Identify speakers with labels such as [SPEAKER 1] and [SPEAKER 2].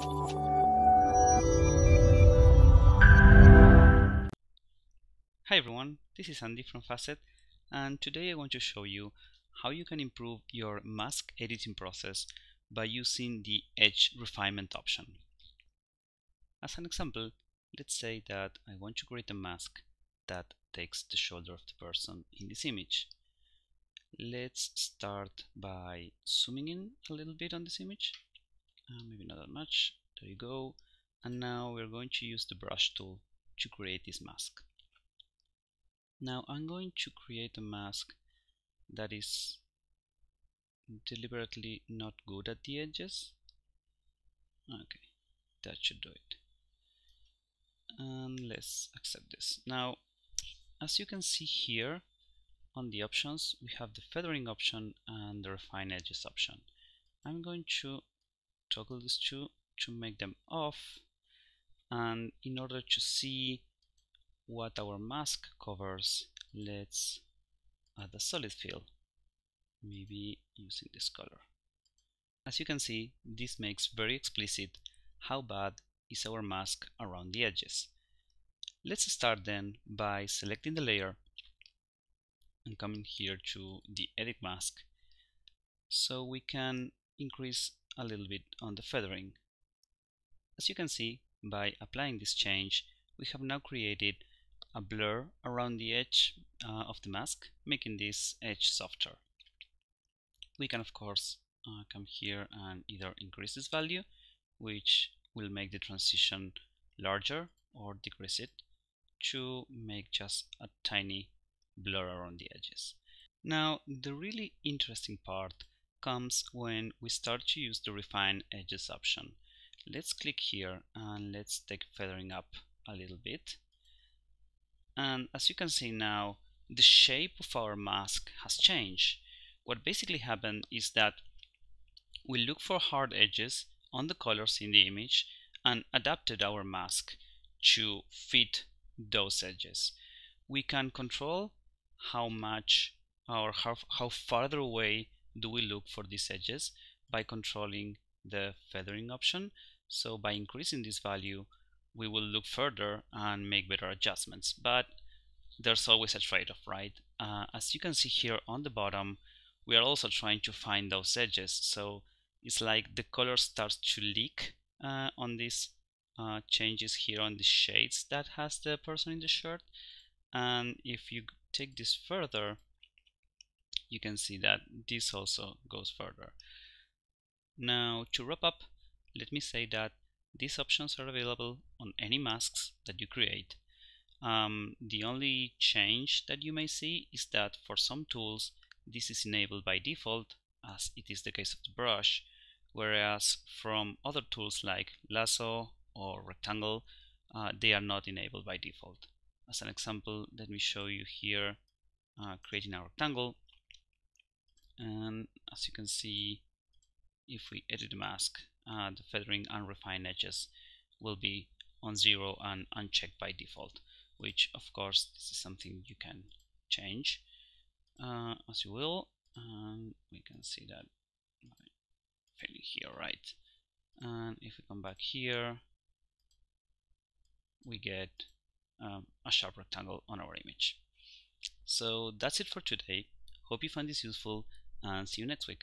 [SPEAKER 1] Hi everyone, this is Andy from Facet and today I want to show you how you can improve your mask editing process by using the edge refinement option. As an example, let's say that I want to create a mask that takes the shoulder of the person in this image. Let's start by zooming in a little bit on this image, uh, maybe not that much, there you go, and now we're going to use the brush tool to create this mask. Now I'm going to create a mask that is deliberately not good at the edges. Okay, that should do it. And let's accept this. Now, as you can see here on the options, we have the feathering option and the refine edges option. I'm going to toggle these two to make them off and in order to see what our mask covers, let's add a solid fill, maybe using this color. As you can see, this makes very explicit how bad is our mask around the edges. Let's start then by selecting the layer and coming here to the edit mask so we can increase a little bit on the feathering. As you can see, by applying this change, we have now created a blur around the edge uh, of the mask, making this edge softer. We can of course uh, come here and either increase this value, which will make the transition larger, or decrease it to make just a tiny blur around the edges. Now, the really interesting part comes when we start to use the refine edges option. Let's click here and let's take feathering up a little bit. And as you can see now the shape of our mask has changed. What basically happened is that we look for hard edges on the colors in the image and adapted our mask to fit those edges. We can control how much or how, how farther away do we look for these edges by controlling the feathering option so by increasing this value we will look further and make better adjustments. But there's always a trade-off, right? Uh, as you can see here on the bottom, we are also trying to find those edges. So it's like the color starts to leak uh, on these uh, changes here on the shades that has the person in the shirt. And if you take this further, you can see that this also goes further. Now to wrap up, let me say that these options are available on any masks that you create. Um, the only change that you may see is that for some tools this is enabled by default as it is the case of the brush whereas from other tools like lasso or rectangle uh, they are not enabled by default. As an example let me show you here uh, creating a rectangle and as you can see if we edit the mask uh, the feathering and refine edges will be on zero and unchecked by default which of course this is something you can change uh, as you will. And we can see that failing here right? And if we come back here we get um, a sharp rectangle on our image. So that's it for today. Hope you find this useful and see you next week